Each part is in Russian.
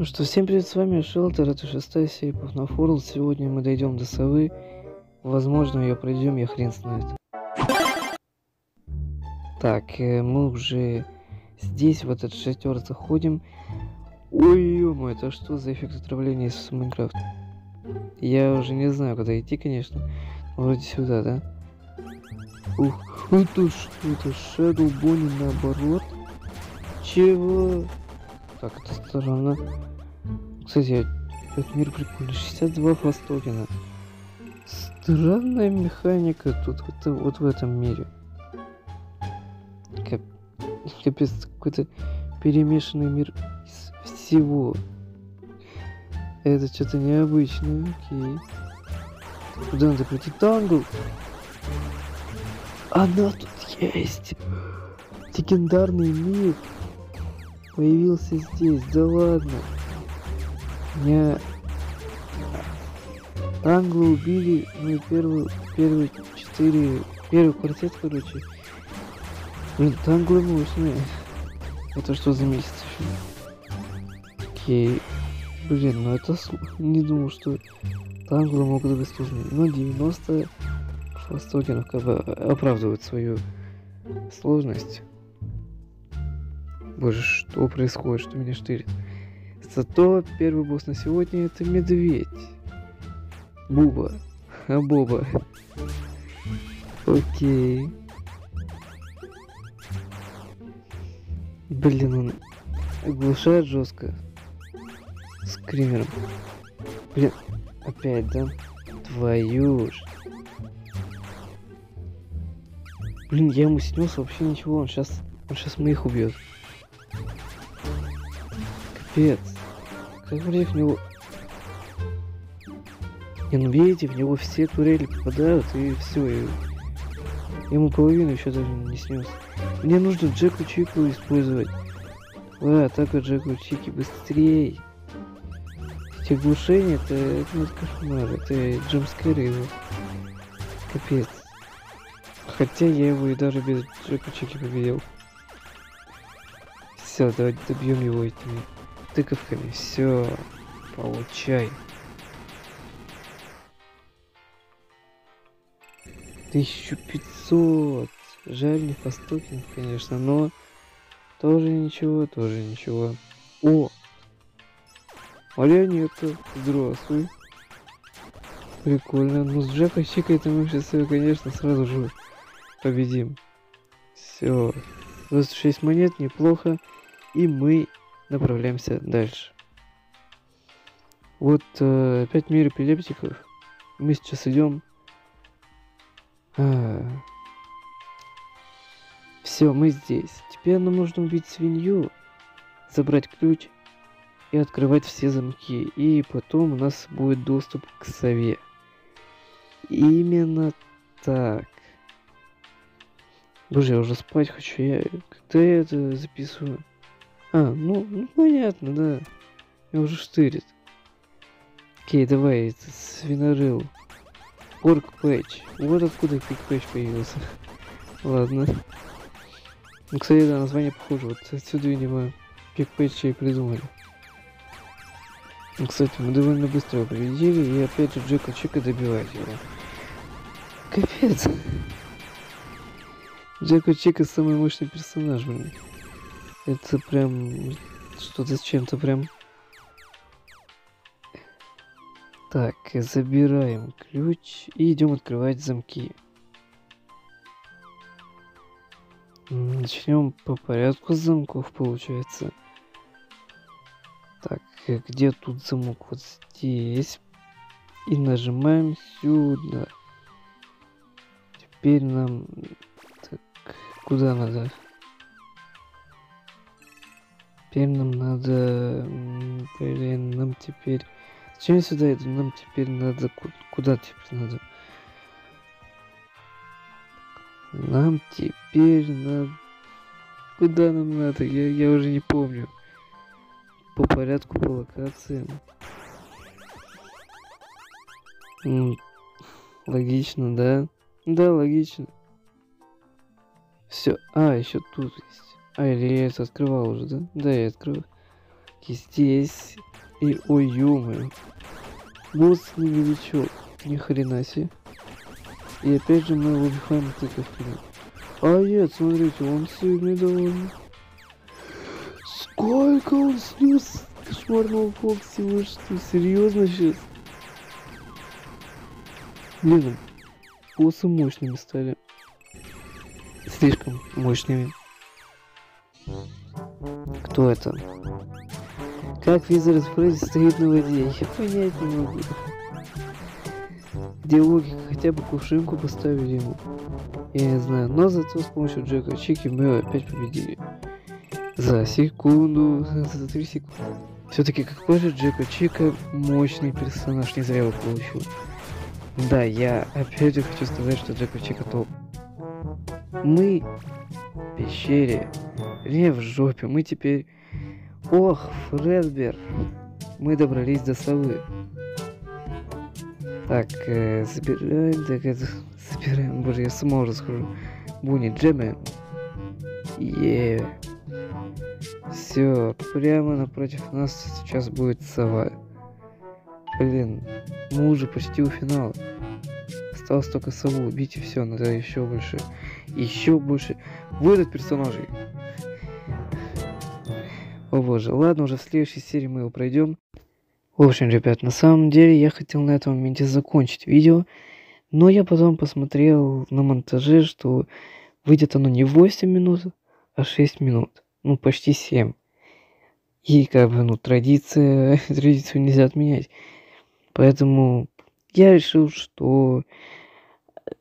Ну что, всем привет, с вами Шелтер, это шестая серия на Форл. Сегодня мы дойдем до совы. Возможно, ее пройдем, я хрен знает. Так, э, мы уже здесь, в этот шатер заходим. Ой, ё это что за эффект отравления из Майнкрафта? Я уже не знаю, куда идти, конечно. Вроде сюда, да? Ух, это что? Это Shadow Bonnie наоборот? Чего? Так, это странно. Кстати, этот мир прикольный. 62 фастогена. Странная механика тут, вот, вот в этом мире. Кап... Капец, какой-то перемешанный мир из всего. Это что-то необычное, окей. Куда надо пройти? Тангл! Она тут есть! Легендарный мир! Появился здесь. Да ладно. Меня Англо убили, ну первый, первый четыре, первый квартет, короче. Блин, танглы мощные. Это что за месяц? Окей. Блин, ну это не думал, что танглы могут быть сложными. Но 90 фастокенов как бы оправдывают свою сложность. Боже, что происходит, что меня штырит? Зато первый босс на сегодня это медведь. Буба. А Боба. Окей. Блин, он оглушает жестко. Скримером. Блин, опять, да? Твою ж. Блин, я ему снес вообще ничего, он сейчас, он сейчас моих убьет. Капец. Как мне в него... Не, ну видите, в него все турели попадают, и все, и... Ему половину еще даже не снес. Мне нужно Джеку Чику использовать. А, атака Джеку Чики, быстрее. Эти глушения, это, это, это кошмар, это джамскеры его. Капец. Хотя я его и даже без Джеку Чики победил. Все, давайте добьем его этими тыковками. Все, получай. Тысячу пятьсот. Жаль не постукин, конечно, но тоже ничего, тоже ничего. О! Марионетка, здравствуй. Прикольно. Ну с Джека Чика это мы сейчас ее, конечно, сразу же победим. Все. 26 монет, неплохо. И мы направляемся дальше. Вот э, опять мир эпилептиков. Мы сейчас идем. А... Все, мы здесь. Теперь нам нужно убить свинью, забрать ключ и открывать все замки. И потом у нас будет доступ к сове. Именно так. Боже, я уже спать хочу. Я когда я это записываю? А, ну, ну понятно, да. Я уже штырит. Окей, давай, это свинорыл. Порк пэтч. Вот откуда пик пэтч появился. Ладно. Ну, кстати, да, название похоже. Вот отсюда, видимо, пик пэтча и придумали. Ну, кстати, мы довольно быстро победили, и опять же Джека Чика добивать его. Капец. Джека Чика самый мощный персонаж, блин. Это прям что-то с чем-то прям... Так, забираем ключ и идем открывать замки. Начнем по порядку замков, получается. Так, где тут замок? Вот здесь. И нажимаем сюда. Теперь нам... Так, куда надо? Теперь нам надо... Блин, нам теперь... Зачем я сюда иду? Нам теперь надо... Куда теперь надо? Нам теперь надо... Куда нам надо? Я, я уже не помню. По порядку, по локациям. Логично, да? Да, логично. Все. А, еще тут есть. А, или я это открывал уже, да? Да, я открыл. И здесь И ой, ё Босс не новичок. Ни хрена себе. И опять же мы выбиваем тыковками. А нет, смотрите, он сильный довольно. Сколько он снес кошмарного Фокси, вы что, серьезно сейчас? Блин, боссы мощными стали. Слишком мощными. Кто это? Как Визард Фредди стоит на воде? Я понять не могу. Где логика? Хотя бы кувшинку поставили ему. Я не знаю. Но зато с помощью Джека Чики мы опять победили. За секунду, за три секунды. Все-таки какой же Джека Чика мощный персонаж, не зря его получил. Да, я опять же хочу сказать, что Джека Чика топ. Мы пещере, не в жопе, мы теперь Ох, Фредберг. Мы добрались до совы. Так, э, забираем, так это, забираем, боже, я с ума уже схожу. Буни, джеме. Е. Все, прямо напротив нас сейчас будет сова. Блин, мы уже почти у финала. Осталось только сову убить и все, надо еще больше. Еще больше выдать персонажей. О боже, ладно, уже в следующей серии мы его пройдем. В общем, ребят, на самом деле я хотел на этом моменте закончить видео, но я потом посмотрел на монтаже, что выйдет оно не 8 минут, а 6 минут. Ну, почти 7. И как бы, ну, традиция, традицию нельзя отменять. Поэтому я решил, что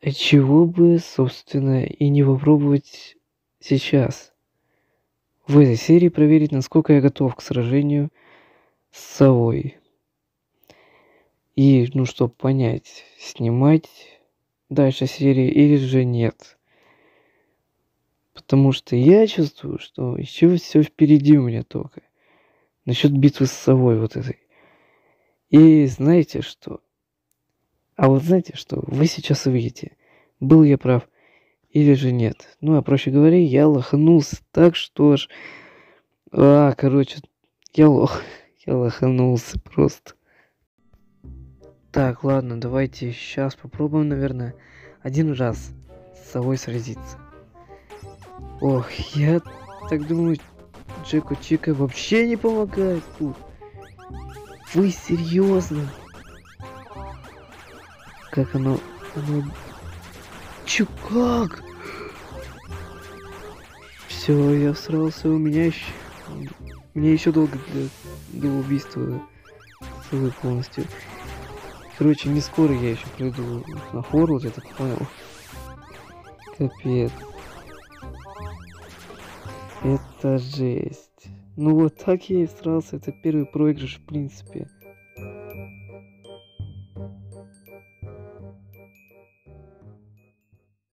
чего бы, собственно, и не попробовать сейчас в этой серии проверить, насколько я готов к сражению с совой. И, ну, чтобы понять, снимать дальше серии или же нет. Потому что я чувствую, что еще все впереди у меня только. Насчет битвы с совой вот этой. И знаете что? А вот знаете что? Вы сейчас увидите. Был я прав или же нет. Ну, а проще говоря, я лоханулся так, что ж... А, короче, я лох. Я лоханулся просто. Так, ладно, давайте сейчас попробуем, наверное, один раз с собой сразиться. Ох, я так думаю, Джеку Чика вообще не помогает тут. Вы серьезно? Как оно... оно Чё, как? Все, я всрался, у меня еще... Мне еще долго до, до убийства целый полностью. Короче, не скоро я еще приду на форвард, я так понял. Капец. Это жесть. Ну вот так я и всрался, это первый проигрыш в принципе.